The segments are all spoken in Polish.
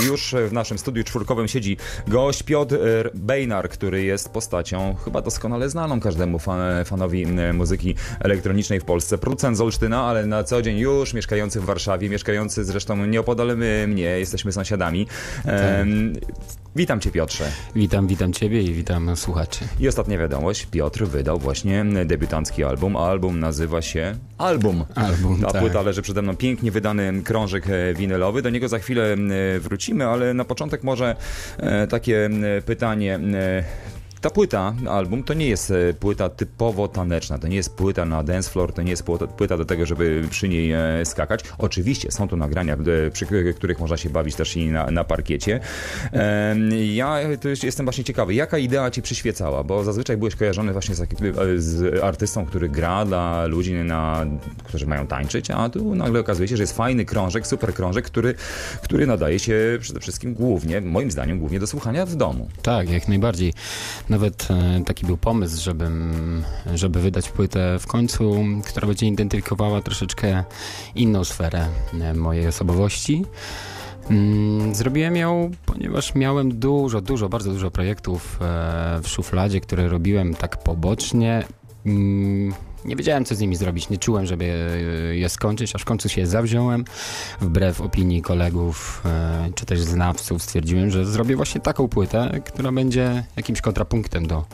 Już w naszym studiu czwórkowym siedzi gość Piotr Bejnar, który jest postacią chyba doskonale znaną każdemu fan, fanowi muzyki elektronicznej w Polsce. Producent z Olsztyna, ale na co dzień już mieszkający w Warszawie, mieszkający zresztą nieopodal mnie, jesteśmy sąsiadami. Um, witam Cię Piotrze. Witam, witam Ciebie i witam słuchaczy. I ostatnia wiadomość, Piotr wydał właśnie debiutancki album. Album nazywa się Album. Album, Ta tak. płyta leży przede mną pięknie wydany krążek winylowy. Do niego za chwilę wrócimy wrócimy, ale na początek może e, takie pytanie. E, ta płyta, album, to nie jest e, płyta typowo taneczna, to nie jest płyta na dance floor, to nie jest płyta do tego, żeby przy niej skakać. Oczywiście są tu nagrania, przy których można się bawić też i na, na parkiecie. Ja jestem właśnie ciekawy, jaka idea ci przyświecała, bo zazwyczaj byłeś kojarzony właśnie z, z artystą, który gra dla ludzi, na, którzy mają tańczyć, a tu nagle okazuje się, że jest fajny krążek, super krążek, który, który nadaje się przede wszystkim głównie, moim zdaniem, głównie do słuchania w domu. Tak, jak najbardziej. Nawet e, taki był pomysł, żebym, żeby wydać płytę w końcu, która będzie identyfikowała troszeczkę inną sferę e, mojej osobowości. Mm, zrobiłem ją, ponieważ miałem dużo, dużo, bardzo dużo projektów e, w szufladzie, które robiłem tak pobocznie. Nie wiedziałem, co z nimi zrobić. Nie czułem, żeby je skończyć, aż w końcu się zawziąłem. Wbrew opinii kolegów e, czy też znawców stwierdziłem, że zrobię właśnie taką płytę, która będzie jakimś kontrapunktem do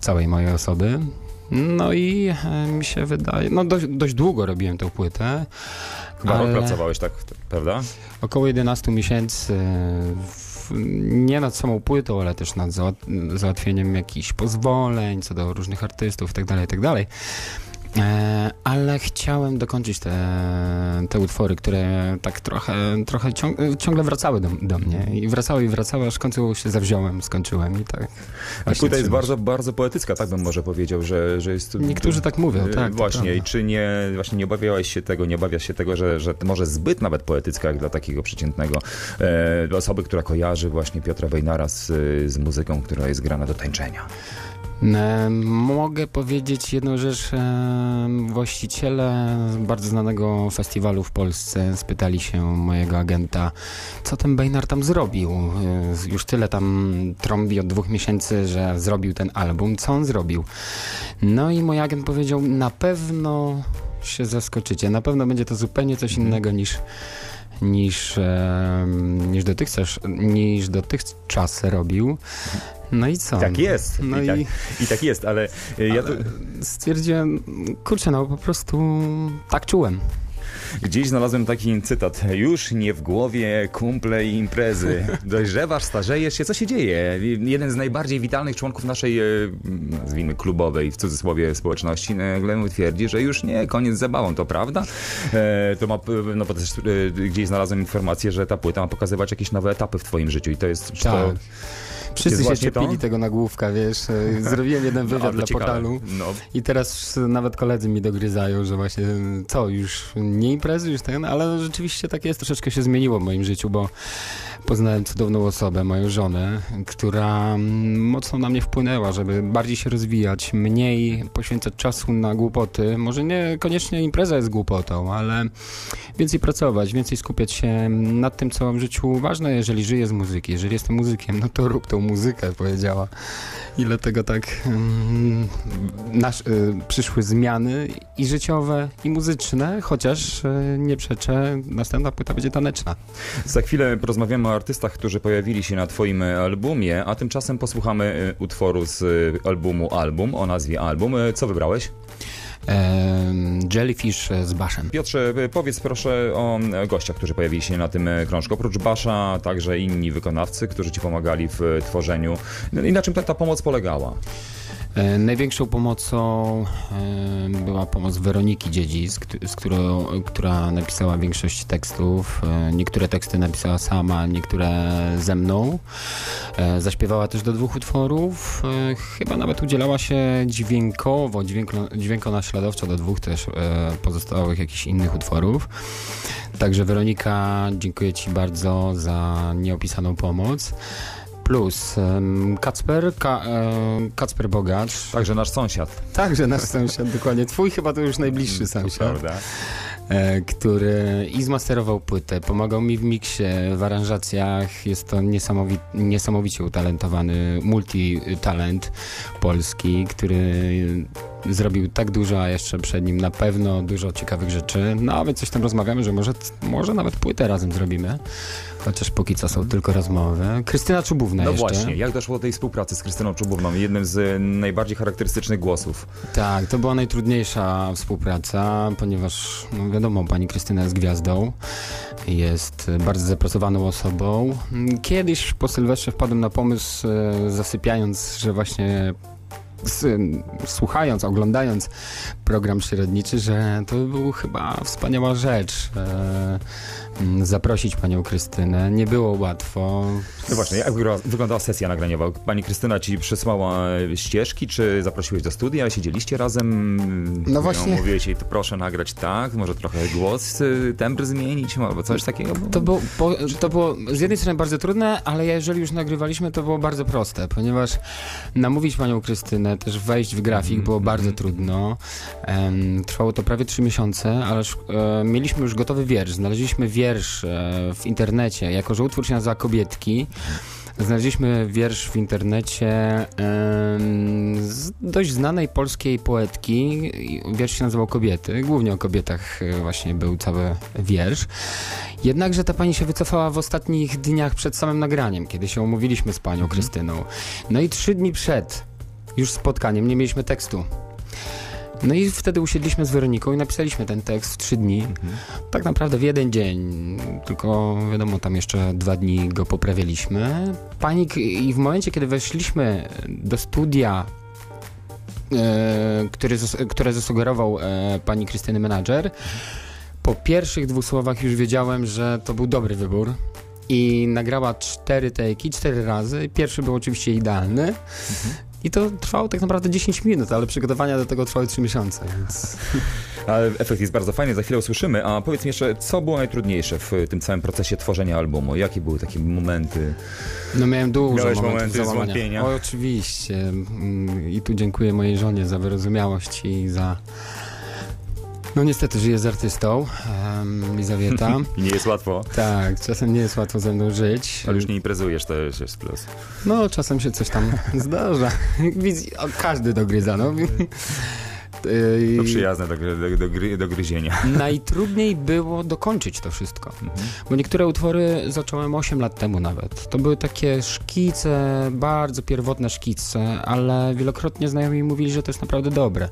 całej mojej osoby. No i e, mi się wydaje, no dość, dość długo robiłem tę płytę. Chyba ale... pracowałeś tak, prawda? Około 11 miesięcy nie nad samą płytą, ale też nad załatwieniem jakichś pozwoleń co do różnych artystów itd., tak itd. E, ale chciałem dokończyć te, te utwory, które tak trochę, trochę ciągle wracały do, do mnie i wracały i wracały, aż w końcu się zawziąłem, skończyłem i tak. A płyta jest bardzo, bardzo poetycka, tak bym może powiedział, że, że jest... Niektórzy tak mówią, tak. Właśnie, i czy nie, właśnie nie obawiałeś się tego, nie obawiasz się tego, że, że może zbyt nawet poetycka jak dla takiego przeciętnego e, osoby, która kojarzy właśnie Piotra Wejnara z, z muzyką, która jest grana do tańczenia? Mogę powiedzieć jedną rzecz. Właściciele bardzo znanego festiwalu w Polsce spytali się mojego agenta, co ten Bejnar tam zrobił. Już tyle tam trąbi od dwóch miesięcy, że zrobił ten album. Co on zrobił? No i mój agent powiedział, na pewno się zaskoczycie. Na pewno będzie to zupełnie coś innego niż niż, niż, dotychczas, niż dotychczas robił. No i co? Tak jest. No I, tak, i, i tak jest, ale, ale ja to... stwierdziłem, kurczę, no po prostu tak czułem. Gdzieś znalazłem taki cytat. Już nie w głowie kumple i imprezy. Dojrzewasz, starzejesz się. Co się dzieje? Jeden z najbardziej witalnych członków naszej, e, nazwijmy, klubowej, w cudzysłowie, społeczności nagle twierdzi, że już nie, koniec z zabawą. To prawda? E, to ma, no bo też e, gdzieś znalazłem informację, że ta płyta ma pokazywać jakieś nowe etapy w twoim życiu i to jest... Tak. To, Wszyscy się czepili tego nagłówka, wiesz. E, zrobiłem jeden wywiad no, dla ciekawe. portalu no. i teraz nawet koledzy mi dogryzają, że właśnie co, już nie imprezy, już ten, ale rzeczywiście tak jest, troszeczkę się zmieniło w moim życiu, bo poznałem cudowną osobę, moją żonę, która mocno na mnie wpłynęła, żeby bardziej się rozwijać, mniej poświęcać czasu na głupoty. Może nie koniecznie impreza jest głupotą, ale więcej pracować, więcej skupiać się nad tym, co w życiu ważne, jeżeli żyję z muzyki. Jeżeli jestem muzykiem, no to rób tą muzykę, powiedziała. Ile tego tak um, nasz, y, przyszły zmiany i życiowe, i muzyczne, chociaż y, nie przeczę, następna płyta będzie taneczna. Za chwilę porozmawiamy o artystach, którzy pojawili się na twoim albumie, a tymczasem posłuchamy y, utworu z y, albumu Album, o nazwie Album. Co wybrałeś? Jellyfish z Baszem. Piotrze, powiedz proszę o gościach, którzy pojawili się na tym krążku. Oprócz Basza, także inni wykonawcy, którzy ci pomagali w tworzeniu. I na czym ta, ta pomoc polegała? E, największą pomocą e, była pomoc Weroniki Dziedzic, z którą, która napisała większość tekstów. E, niektóre teksty napisała sama, niektóre ze mną. Zaśpiewała też do dwóch utworów. Chyba nawet udzielała się dźwiękowo, dźwięko, dźwiękonaśladowczo do dwóch też pozostałych jakichś innych utworów. Także Weronika, dziękuję Ci bardzo za nieopisaną pomoc plus Kacper, Ka, Kacper Bogacz. Także nasz sąsiad. Także nasz sąsiad, dokładnie. Twój chyba to już najbliższy sąsiad. prawda. e, który i zmasterował płytę, pomagał mi w miksie, w aranżacjach. Jest to niesamowi niesamowicie utalentowany multitalent polski, który zrobił tak dużo, a jeszcze przed nim na pewno dużo ciekawych rzeczy. No a więc coś tam rozmawiamy, że może, może nawet płytę razem zrobimy. Chociaż póki co są tylko rozmowy. Krystyna Czubówna No jeszcze. właśnie, jak doszło do tej współpracy z Krystyną Czubówną, jednym z najbardziej charakterystycznych głosów? Tak, to była najtrudniejsza współpraca, ponieważ no wiadomo, pani Krystyna jest gwiazdą, jest bardzo zapracowaną osobą. Kiedyś po Sylwestrze wpadłem na pomysł, e, zasypiając, że właśnie słuchając, oglądając program przyrodniczy, że to był chyba wspaniała rzecz. E, zaprosić panią Krystynę. Nie było łatwo. No właśnie, jak wyglądała sesja nagraniowa? Pani Krystyna ci przysłała ścieżki, czy zaprosiłeś do studia, siedzieliście razem? No właśnie. Mówiłeś jej, to proszę nagrać tak, może trochę głos, y, tembr zmienić, albo coś takiego? To było, to było z jednej strony bardzo trudne, ale jeżeli już nagrywaliśmy, to było bardzo proste, ponieważ namówić panią Krystynę, też wejść w grafik było bardzo mm. trudno. Trwało to prawie trzy miesiące, ale um, mieliśmy już gotowy wiersz, znaleźliśmy wiersz e, w internecie, jako że utwór się nazywa Kobietki. Znaleźliśmy wiersz w internecie z dość znanej polskiej poetki. Wiersz się nazywał Kobiety. Głównie o kobietach e, właśnie był cały wiersz. Jednakże ta pani się wycofała w ostatnich dniach przed samym nagraniem, kiedy się umówiliśmy z panią Krystyną. No i trzy dni przed już spotkaniem nie mieliśmy tekstu. No i wtedy usiedliśmy z Weroniką i napisaliśmy ten tekst w trzy dni. Mhm. Tak naprawdę w jeden dzień, tylko wiadomo, tam jeszcze dwa dni go poprawialiśmy. Panik i w momencie, kiedy weszliśmy do studia, e, który, które zasugerował e, pani Krystyny menadżer, po pierwszych dwóch słowach już wiedziałem, że to był dobry wybór i nagrała cztery tejki, cztery razy. Pierwszy był oczywiście idealny. Mhm. I to trwało tak naprawdę 10 minut, ale przygotowania do tego trwały 3 miesiące, więc... Ale efekt jest bardzo fajny, za chwilę usłyszymy. A powiedz mi jeszcze, co było najtrudniejsze w tym całym procesie tworzenia albumu? Jakie były takie momenty? No miałem dużo Miałeś momenty zwątpienia? O, oczywiście. Mm, I tu dziękuję mojej żonie za wyrozumiałość i za no niestety żyję z artystą, um, Lizawieta. I nie jest łatwo. Tak, czasem nie jest łatwo ze mną żyć. Ale już nie imprezujesz, to już jest plus. No, czasem się coś tam zdarza. Każdy dogryza, no. To przyjazne do, do, do, gry, do gryzienia. Najtrudniej było dokończyć to wszystko, mhm. bo niektóre utwory zacząłem 8 lat temu nawet. To były takie szkice, bardzo pierwotne szkice, ale wielokrotnie znajomi mówili, że to jest naprawdę dobre.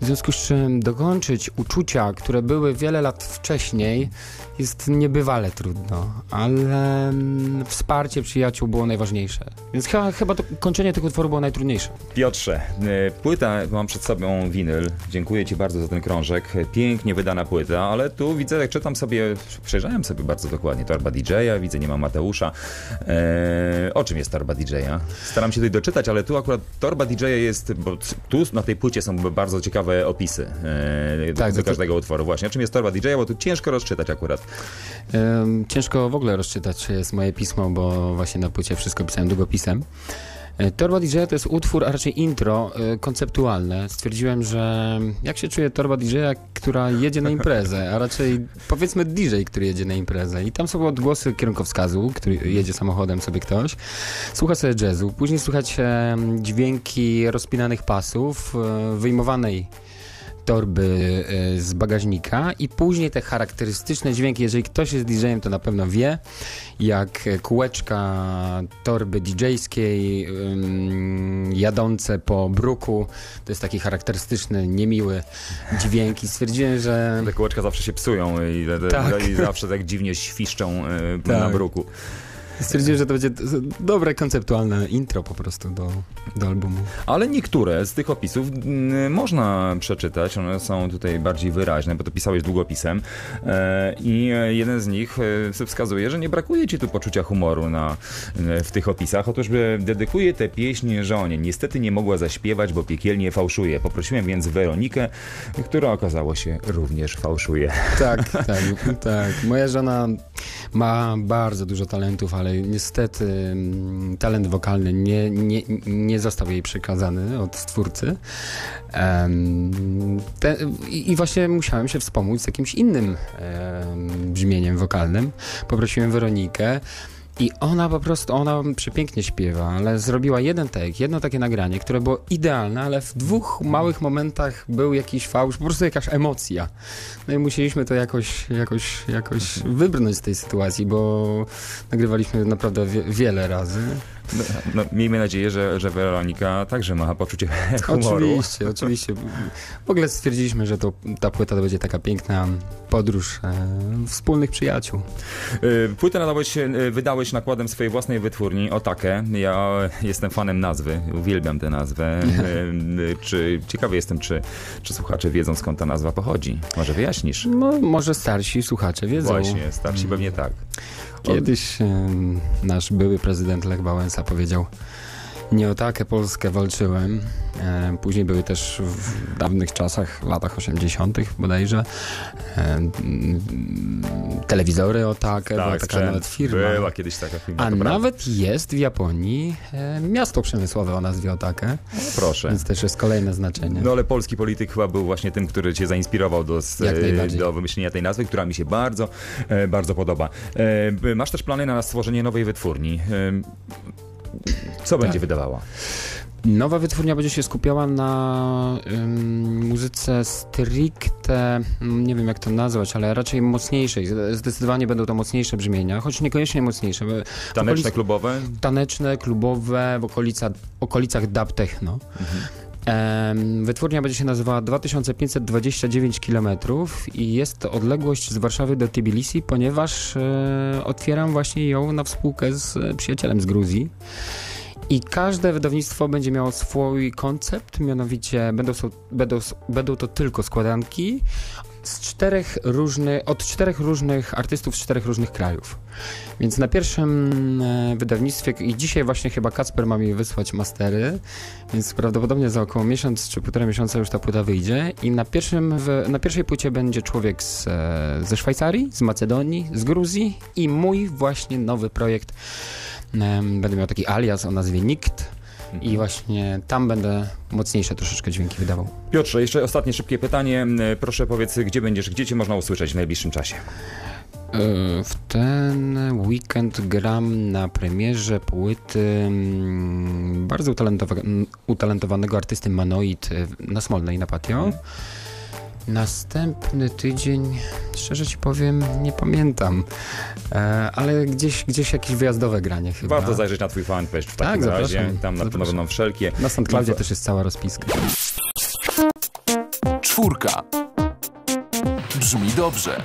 W związku z czym dokończyć uczucia, które były wiele lat wcześniej, jest niebywale trudno, ale mm, wsparcie przyjaciół było najważniejsze. Więc chyba, chyba to kończenie tego utworu było najtrudniejsze. Piotrze, e, płyta, mam przed sobą Dziękuję Ci bardzo za ten krążek. Pięknie wydana płyta, ale tu widzę, jak czytam sobie, przejrzałem sobie bardzo dokładnie torba DJ-a, widzę, nie ma Mateusza. Eee, o czym jest torba DJ-a? Staram się tutaj doczytać, ale tu akurat torba DJ-a jest, bo tu na tej płycie są bardzo ciekawe opisy eee, tak, do, każdego to... utworu. Właśnie, o czym jest torba DJ-a, bo tu ciężko rozczytać akurat. Ciężko w ogóle rozczytać jest moje pismo, bo właśnie na płycie wszystko pisałem długopisem. E, Torba DJ to jest utwór, a raczej intro e, konceptualne. Stwierdziłem, że jak się czuje torba DJ, która jedzie na imprezę, a raczej powiedzmy DJ, który jedzie na imprezę. I tam są odgłosy kierunkowskazu, który jedzie samochodem sobie ktoś. Słucha sobie jazzu, później słuchać dźwięki rozpinanych pasów, e, wyjmowanej torby e, z bagażnika i później te charakterystyczne dźwięki, jeżeli ktoś jest DJ-em, to na pewno wie, jak kółeczka torby DJ-skiej jadące po bruku, to jest taki charakterystyczny, niemiły dźwięk i stwierdziłem, że... Te kółeczka zawsze się psują i, tak. i zawsze tak dziwnie świszczą e, tak. na bruku. Stwierdziłem, że to będzie dobre konceptualne intro po prostu do, do albumu. Ale niektóre z tych opisów mm, można przeczytać, one są tutaj bardziej wyraźne, bo to pisałeś długopisem e, i jeden z nich e, wskazuje, że nie brakuje ci tu poczucia humoru na, w tych opisach. Otóż dedykuję tę pieśń żonie. Niestety nie mogła zaśpiewać, bo piekielnie fałszuje. Poprosiłem więc Weronikę, która okazało się również fałszuje. Tak, tak, tak. Moja żona Ma bardzo dużo talentów, ale niestety mm, talent wokalny nie, nie, nie został jej przekazany od twórcy. Te, I właśnie musiałem się wspomóc z jakimś innym brzmieniem wokalnym. Poprosiłem Weronikę. I ona po prostu, ona przepięknie śpiewa, ale zrobiła jeden take, jedno takie nagranie, które było idealne, ale w dwóch małych momentach był jakiś fałsz, po prostu jakaś emocja. No i musieliśmy to jakoś, jakoś, jakoś wybrnąć z tej sytuacji, bo nagrywaliśmy naprawdę wie, wiele razy. No, no, miejmy nadzieję, że, że Weronika także ma poczucie humoru. Oczywiście, oczywiście. W ogóle stwierdziliśmy, że to, ta płyta to będzie taka piękna podróż e, wspólnych przyjaciół. E, płytę nadałeś, e, wydałeś nakładem swojej własnej wytwórni Otakę. Ja jestem fanem nazwy, uwielbiam tę nazwę. E, czy, ciekawy jestem, czy, czy słuchacze wiedzą skąd ta nazwa pochodzi. Może wyjaśnisz? No, może starsi słuchacze wiedzą. Właśnie, starsi pewnie tak. Kiedyś nasz były prezydent Lech Wałęsa powiedział nie o takę Polskę walczyłem. E, później były też w dawnych czasach, latach 80. bodajże, e, telewizory o takę, tak, była taka nawet firma. Była kiedyś taka firma. A nawet jest w Japonii e, miasto przemysłowe o nazwie Otake. No, proszę. Więc też jest kolejne znaczenie. No ale polski polityk chyba był właśnie tym, który cię zainspirował do, do wymyślenia tej nazwy, która mi się bardzo, bardzo podoba. Masz też plany na stworzenie nowej wytwórni. Co będzie tak. wydawała? Nowa wytwórnia będzie się skupiała na ym, muzyce stricte, mm, nie wiem jak to nazwać, ale raczej mocniejszej. Zdecydowanie będą to mocniejsze brzmienia, choć niekoniecznie mocniejsze. Taneczne, okolic... klubowe? Taneczne, klubowe, w okolica, okolicach dub techno. Mhm. Wytwórnia będzie się nazywała 2529 km i jest to odległość z Warszawy do Tbilisi, ponieważ e, otwieram właśnie ją na współkę z przyjacielem z Gruzji. I każde wydawnictwo będzie miało swój koncept, mianowicie będą, będą, będą to tylko składanki z czterech od czterech różnych artystów z czterech różnych krajów. Więc na pierwszym e, wydawnictwie i dzisiaj właśnie chyba Kacper ma mi wysłać mastery, więc prawdopodobnie za około miesiąc czy półtora miesiąca już ta płyta wyjdzie i na, pierwszym, na pierwszej płycie będzie człowiek z, e, ze Szwajcarii, z Macedonii, z Gruzji i mój właśnie nowy projekt. Będę miał taki alias o nazwie Nikt i mhm. właśnie tam będę mocniejsze troszeczkę dźwięki wydawał. Piotrze, jeszcze ostatnie szybkie pytanie. Proszę powiedz, gdzie będziesz, gdzie cię można usłyszeć w najbliższym czasie? E, w ten weekend gram na premierze płyty bardzo utalentowanego artysty Manoid na Smolnej na Patio. Następny tydzień, szczerze ci powiem, nie pamiętam, e, ale gdzieś, gdzieś jakieś wyjazdowe granie chyba. Warto zajrzeć na twój fanpage w takim tak, razie, zapraszam, tam na pewno będą wszelkie. Na SoundCloudzie też jest cała rozpiska. Czwórka. Brzmi dobrze.